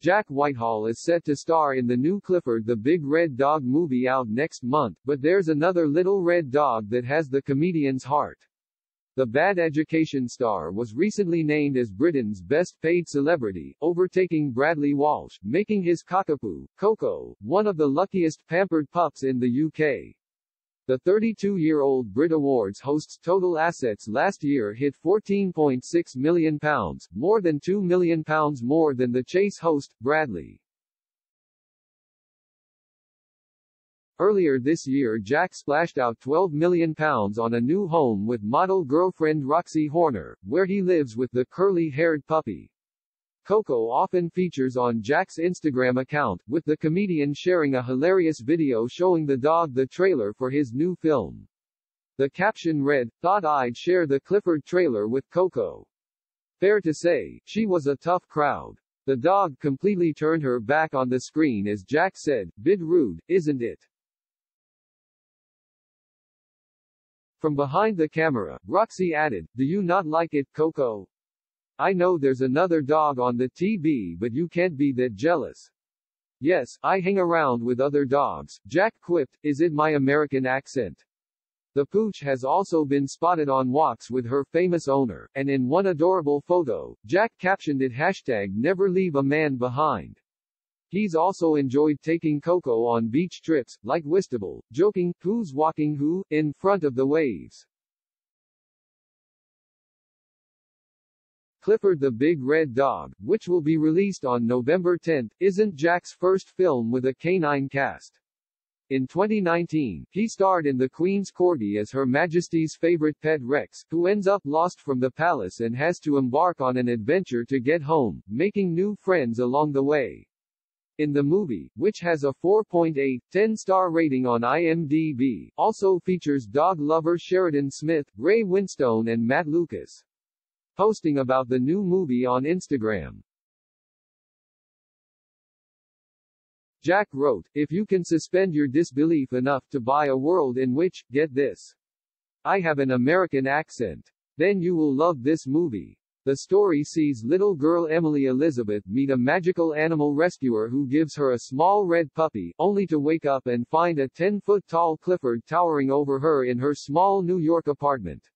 Jack Whitehall is set to star in the new Clifford the Big Red Dog movie out next month, but there's another little red dog that has the comedian's heart. The Bad Education star was recently named as Britain's best paid celebrity, overtaking Bradley Walsh, making his cockapoo, Coco, one of the luckiest pampered pups in the UK. The 32-year-old Brit Awards host's total assets last year hit £14.6 million, more than £2 million more than the Chase host, Bradley. Earlier this year Jack splashed out £12 million on a new home with model girlfriend Roxy Horner, where he lives with the curly-haired puppy. Coco often features on Jack's Instagram account, with the comedian sharing a hilarious video showing the dog the trailer for his new film. The caption read, Thought I'd share the Clifford trailer with Coco. Fair to say, she was a tough crowd. The dog completely turned her back on the screen as Jack said, Bit rude, isn't it? From behind the camera, Roxy added, Do you not like it, Coco? I know there's another dog on the TV but you can't be that jealous. Yes, I hang around with other dogs, Jack quipped, is it my American accent? The pooch has also been spotted on walks with her famous owner, and in one adorable photo, Jack captioned it hashtag never leave a man behind. He's also enjoyed taking Coco on beach trips, like Whitstable, joking, who's walking who, in front of the waves. Clifford the Big Red Dog, which will be released on November 10, isn't Jack's first film with a canine cast. In 2019, he starred in The Queen's Corgi as Her Majesty's favorite pet Rex, who ends up lost from the palace and has to embark on an adventure to get home, making new friends along the way. In the movie, which has a 4.8, 10-star rating on IMDb, also features dog lover Sheridan Smith, Ray Winstone and Matt Lucas. Posting about the new movie on Instagram. Jack wrote, If you can suspend your disbelief enough to buy a world in which, get this, I have an American accent, then you will love this movie. The story sees little girl Emily Elizabeth meet a magical animal rescuer who gives her a small red puppy, only to wake up and find a 10-foot tall Clifford towering over her in her small New York apartment.